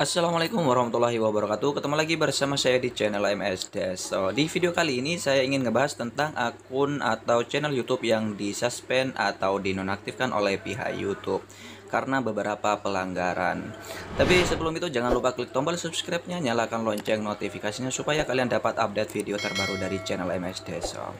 Assalamualaikum warahmatullahi wabarakatuh. Ketemu lagi bersama saya di channel MS Des so, Di video kali ini saya ingin ngebahas tentang akun atau channel Youtube yang disuspend atau dinonaktifkan oleh pihak Youtube Karena beberapa pelanggaran. Tapi sebelum itu jangan lupa klik tombol subscribe-nya Nyalakan lonceng notifikasinya supaya kalian dapat update video terbaru dari channel MS Des so,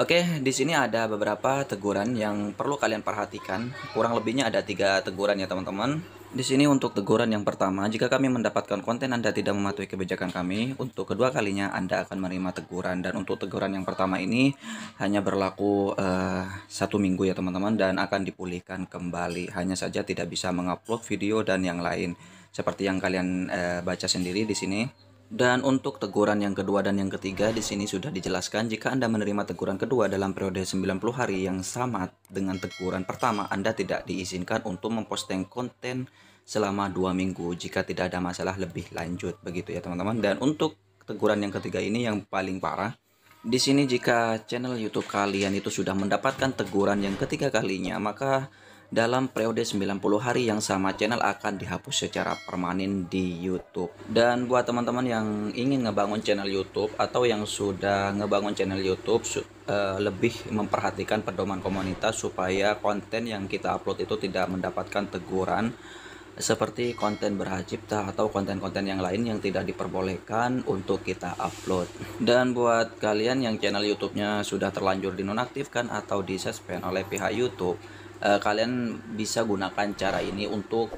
Oke, di sini ada beberapa teguran yang perlu kalian perhatikan. Kurang lebihnya ada tiga teguran ya teman-teman di sini untuk teguran yang pertama, jika kami mendapatkan konten Anda tidak mematuhi kebijakan kami, untuk kedua kalinya Anda akan menerima teguran. Dan untuk teguran yang pertama ini hanya berlaku uh, satu minggu ya teman-teman dan akan dipulihkan kembali. Hanya saja tidak bisa mengupload video dan yang lain seperti yang kalian uh, baca sendiri di sini. Dan untuk teguran yang kedua dan yang ketiga di sini sudah dijelaskan jika Anda menerima teguran kedua dalam periode 90 hari yang sama dengan teguran pertama Anda tidak diizinkan untuk memposting konten selama dua minggu jika tidak ada masalah lebih lanjut begitu ya teman-teman. Dan untuk teguran yang ketiga ini yang paling parah di sini jika channel YouTube kalian itu sudah mendapatkan teguran yang ketiga kalinya maka dalam periode 90 hari yang sama channel akan dihapus secara permanen di YouTube. Dan buat teman-teman yang ingin ngebangun channel YouTube atau yang sudah ngebangun channel YouTube uh, lebih memperhatikan pedoman komunitas supaya konten yang kita upload itu tidak mendapatkan teguran seperti konten berhacipta atau konten-konten yang lain yang tidak diperbolehkan untuk kita upload. Dan buat kalian yang channel YouTube-nya sudah terlanjur dinonaktifkan atau disuspend oleh pihak YouTube, eh, kalian bisa gunakan cara ini untuk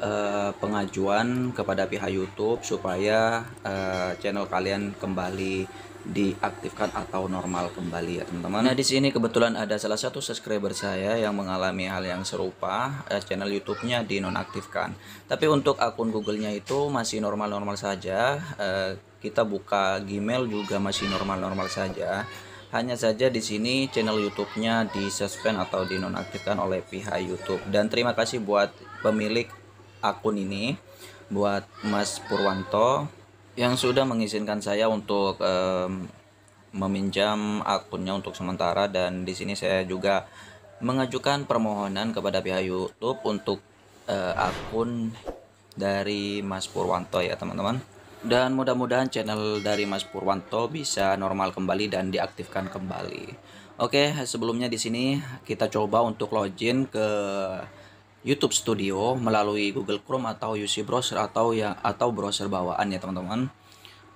eh, pengajuan kepada pihak YouTube supaya eh, channel kalian kembali diaktifkan atau normal kembali ya teman-teman. Nah di sini kebetulan ada salah satu subscriber saya yang mengalami hal yang serupa, channel YouTube-nya dinonaktifkan. Tapi untuk akun Google-nya itu masih normal-normal saja. Kita buka Gmail juga masih normal-normal saja. Hanya saja di sini channel YouTube-nya disuspend atau dinonaktifkan oleh pihak YouTube. Dan terima kasih buat pemilik akun ini, buat Mas Purwanto yang sudah mengizinkan saya untuk um, meminjam akunnya untuk sementara dan di sini saya juga mengajukan permohonan kepada pihak YouTube untuk uh, akun dari Mas Purwanto ya teman-teman dan mudah-mudahan channel dari Mas Purwanto bisa normal kembali dan diaktifkan kembali. Oke, sebelumnya di sini kita coba untuk login ke YouTube Studio melalui Google Chrome atau UC Browser atau ya atau browser bawaan ya teman-teman.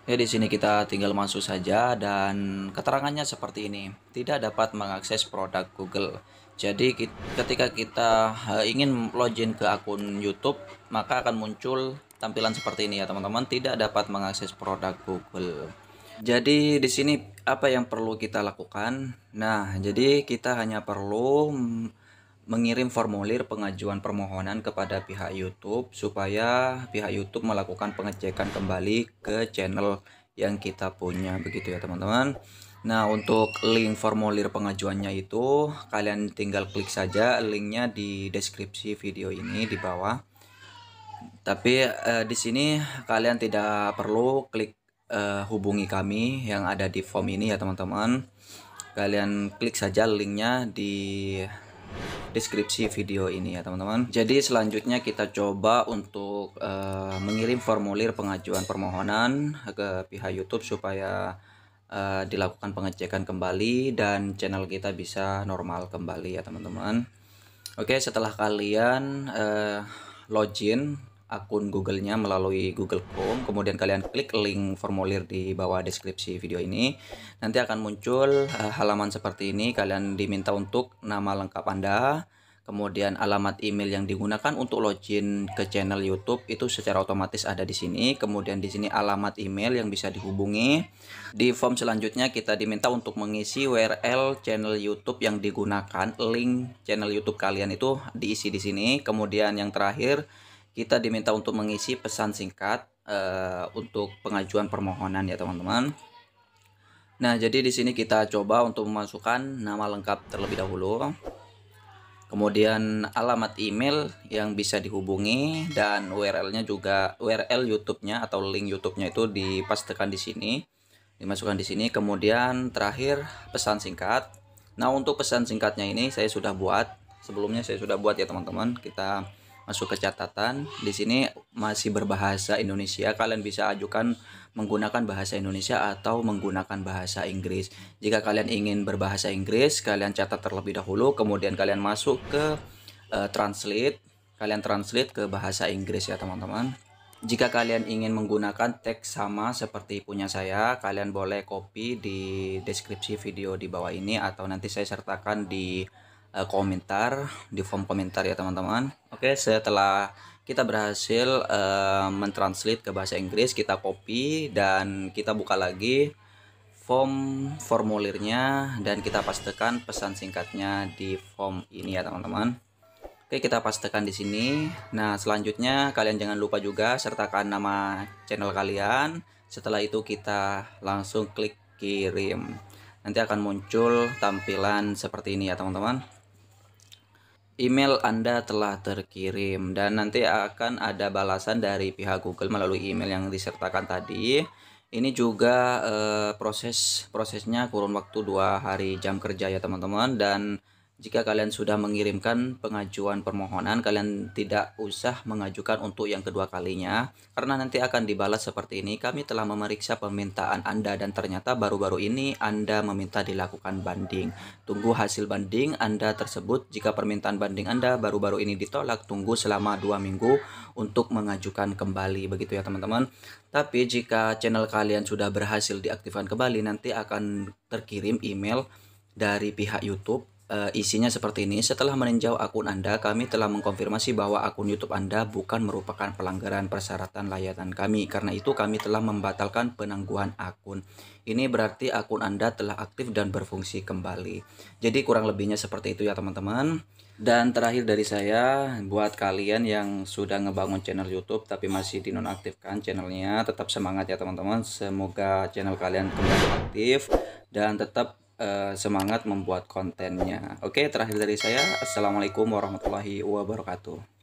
Ya di sini kita tinggal masuk saja dan keterangannya seperti ini. Tidak dapat mengakses produk Google. Jadi ketika kita eh, ingin login ke akun YouTube, maka akan muncul tampilan seperti ini ya teman-teman. Tidak dapat mengakses produk Google. Jadi di sini apa yang perlu kita lakukan? Nah, jadi kita hanya perlu mengirim formulir pengajuan permohonan kepada pihak YouTube supaya pihak YouTube melakukan pengecekan kembali ke channel yang kita punya begitu ya teman-teman Nah untuk link formulir pengajuannya itu kalian tinggal klik saja linknya di deskripsi video ini di bawah tapi eh, di sini kalian tidak perlu klik eh, hubungi kami yang ada di form ini ya teman-teman. Kalian klik saja linknya di deskripsi video ini ya teman-teman. Jadi selanjutnya kita coba untuk uh, mengirim formulir pengajuan permohonan ke pihak YouTube supaya uh, dilakukan pengecekan kembali dan channel kita bisa normal kembali ya teman-teman. Oke setelah kalian uh, login akun Google-nya melalui Google Chrome, kemudian kalian klik link formulir di bawah deskripsi video ini. Nanti akan muncul uh, halaman seperti ini, kalian diminta untuk nama lengkap Anda, kemudian alamat email yang digunakan untuk login ke channel YouTube itu secara otomatis ada di sini. Kemudian di sini alamat email yang bisa dihubungi. Di form selanjutnya kita diminta untuk mengisi URL channel YouTube yang digunakan, link channel YouTube kalian itu diisi di sini. Kemudian yang terakhir kita diminta untuk mengisi pesan singkat uh, untuk pengajuan permohonan ya teman-teman. Nah, jadi di sini kita coba untuk memasukkan nama lengkap terlebih dahulu. Kemudian alamat email yang bisa dihubungi dan URL-nya juga URL YouTube-nya atau link YouTube-nya itu dipastikan di sini. Dimasukkan di sini. Kemudian terakhir pesan singkat. Nah, untuk pesan singkatnya ini saya sudah buat. Sebelumnya saya sudah buat ya teman-teman. Kita masuk ke catatan. Di sini masih berbahasa Indonesia. Kalian bisa ajukan menggunakan bahasa Indonesia atau menggunakan bahasa Inggris. Jika kalian ingin berbahasa Inggris, kalian catat terlebih dahulu, kemudian kalian masuk ke uh, translate. Kalian translate ke bahasa Inggris ya, teman-teman. Jika kalian ingin menggunakan teks sama seperti punya saya, kalian boleh copy di deskripsi video di bawah ini atau nanti saya sertakan di uh, komentar di form komentar ya teman-teman oke setelah kita berhasil uh, mentranslate ke bahasa Inggris kita copy dan kita buka lagi form formulirnya dan kita pastikan pesan singkatnya di form ini ya teman-teman. Oke kita pastikan di sini. Nah selanjutnya kalian jangan lupa juga sertakan nama channel kalian. Setelah itu kita langsung klik kirim. Nanti akan muncul tampilan seperti ini ya teman-teman email Anda telah terkirim dan nanti akan ada balasan dari pihak Google melalui email yang disertakan tadi. Ini juga eh, proses prosesnya kurun waktu dua hari jam kerja ya teman-teman dan jika kalian sudah mengirimkan pengajuan permohonan, kalian tidak usah mengajukan untuk yang kedua kalinya, karena nanti akan dibalas seperti ini. Kami telah memeriksa permintaan Anda dan ternyata baru-baru ini Anda meminta dilakukan banding. Tunggu hasil banding Anda tersebut. Jika permintaan banding Anda baru-baru ini ditolak, tunggu selama dua minggu untuk mengajukan kembali. Begitu ya teman-teman. Tapi jika channel kalian sudah berhasil diaktifkan kembali, nanti akan terkirim email dari pihak YouTube uh, isinya seperti ini. Setelah meninjau akun Anda, kami telah mengkonfirmasi bahwa akun YouTube Anda bukan merupakan pelanggaran persyaratan layanan kami. Karena itu kami telah membatalkan penangguhan akun. Ini berarti akun Anda telah aktif dan berfungsi kembali. Jadi kurang lebihnya seperti itu ya teman-teman. Dan terakhir dari saya, buat kalian yang sudah ngebangun channel YouTube tapi masih dinonaktifkan channelnya, tetap semangat ya teman-teman. Semoga channel kalian kembali aktif dan tetap uh, semangat membuat kontennya. Oke, terakhir dari saya, Assalamualaikum warahmatullahi wabarakatuh.